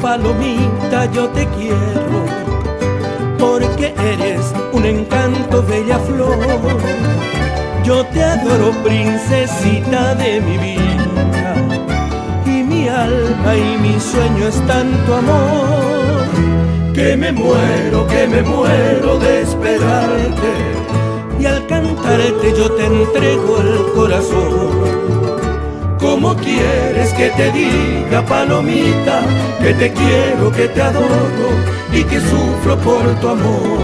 palomita, yo te quiero, porque eres un encanto, bella flor. Yo te adoro, princesita de mi vida, y mi alma y mi sueño es tanto amor, que me muero, que me muero de esperarte, y al cantarte yo te entrego el corazón. ¿Cómo quieres que te diga, palomita, que te quiero, que te adoro y que sufro por tu amor?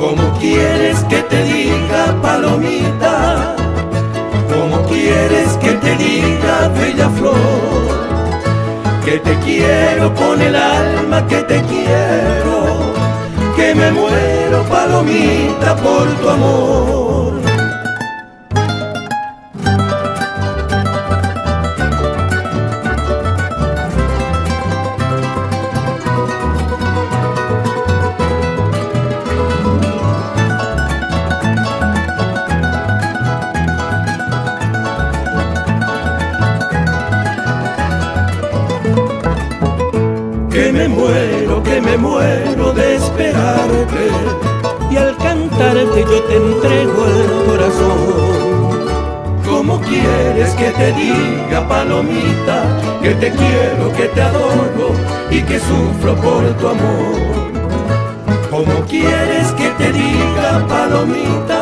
¿Cómo quieres que te diga, palomita? ¿Cómo quieres que te diga, bella flor? Que te quiero con el alma, que te quiero, que me muero, palomita, por tu amor. Que me muero, que me muero de esperarte y al cantarte yo te entrego el corazón. ¿Cómo quieres que te diga, palomita, que te quiero, que te adoro y que sufro por tu amor? ¿Cómo quieres que te diga, palomita?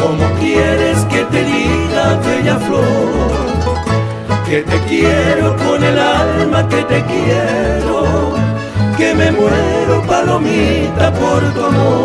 ¿Cómo quieres que te diga, bella flor? Que te quiero con el alma que te quiero, que me muero palomita por tu amor,